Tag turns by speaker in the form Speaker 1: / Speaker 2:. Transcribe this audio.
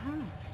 Speaker 1: Aha.